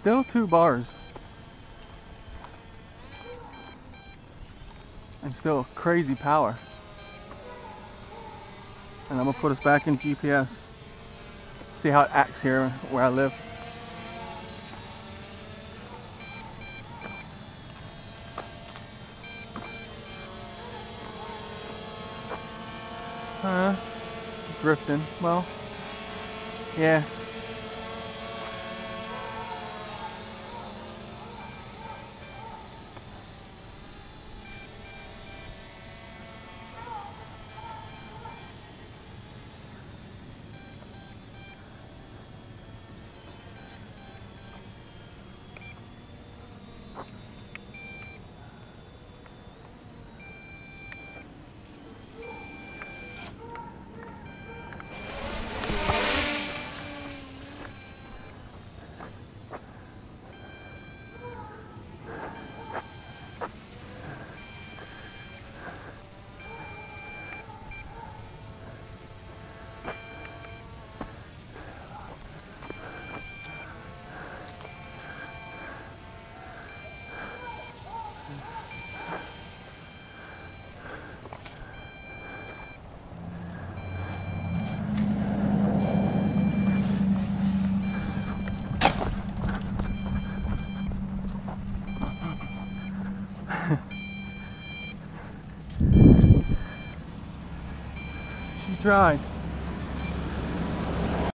Still two bars. And still crazy power. And I'm gonna put us back in GPS. See how it acts here where I live. Uh, drifting. Well, yeah. She tried.